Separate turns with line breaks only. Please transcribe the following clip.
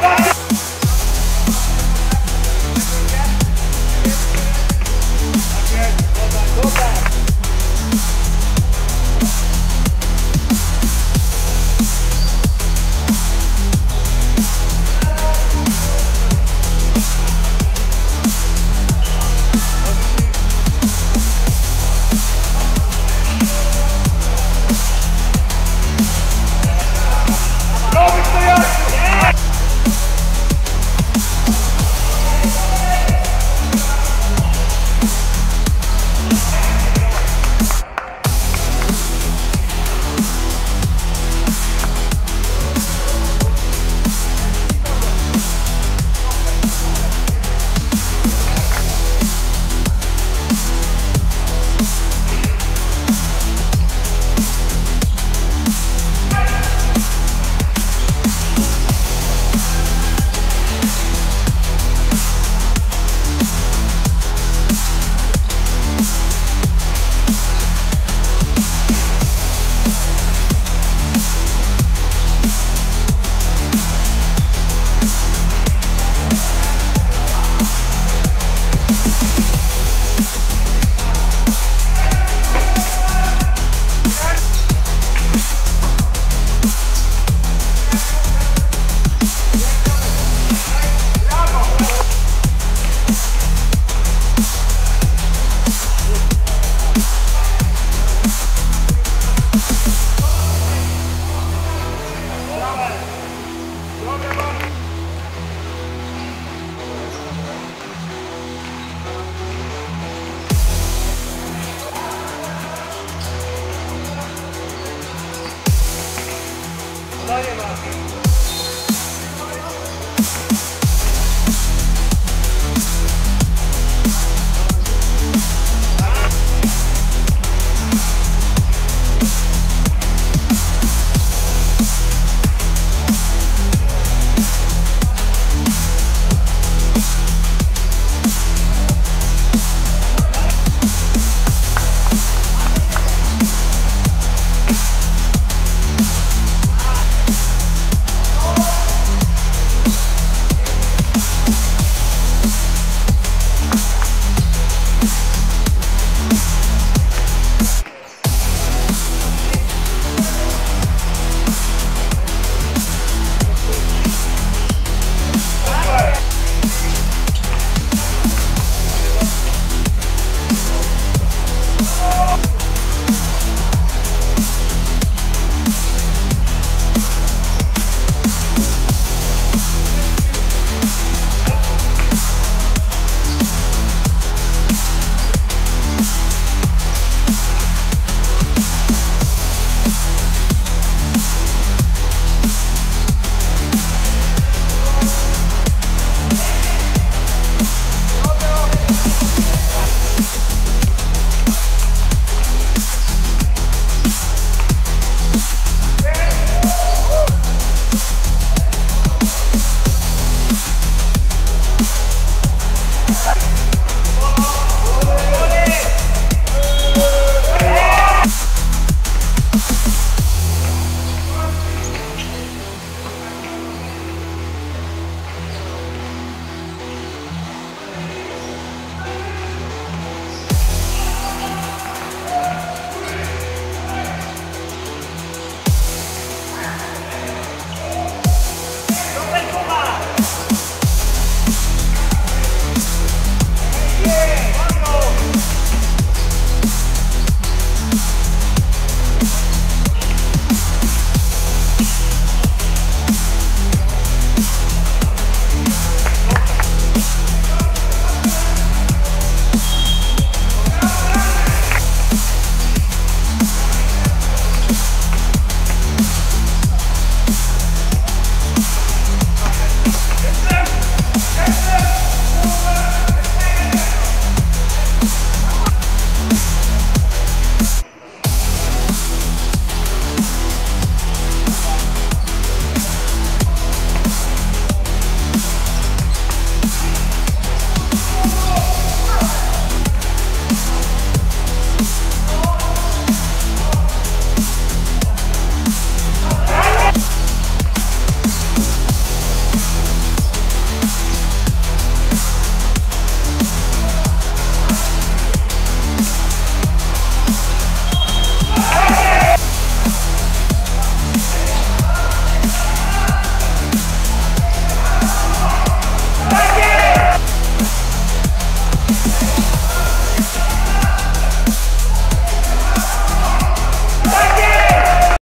Bye.